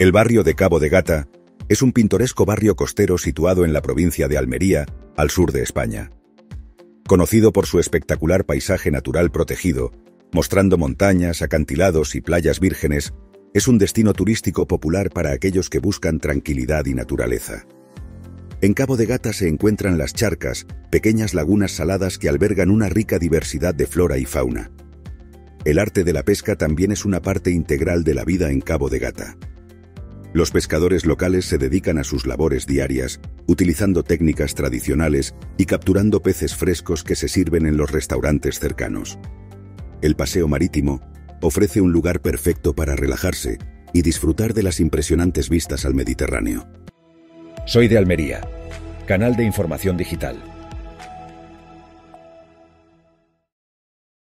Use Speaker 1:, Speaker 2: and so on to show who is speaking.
Speaker 1: El barrio de Cabo de Gata es un pintoresco barrio costero situado en la provincia de Almería, al sur de España. Conocido por su espectacular paisaje natural protegido, mostrando montañas, acantilados y playas vírgenes, es un destino turístico popular para aquellos que buscan tranquilidad y naturaleza. En Cabo de Gata se encuentran las charcas, pequeñas lagunas saladas que albergan una rica diversidad de flora y fauna. El arte de la pesca también es una parte integral de la vida en Cabo de Gata. Los pescadores locales se dedican a sus labores diarias, utilizando técnicas tradicionales y capturando peces frescos que se sirven en los restaurantes cercanos. El paseo marítimo ofrece un lugar perfecto para relajarse y disfrutar de las impresionantes vistas al Mediterráneo.
Speaker 2: Soy de Almería, canal de información digital.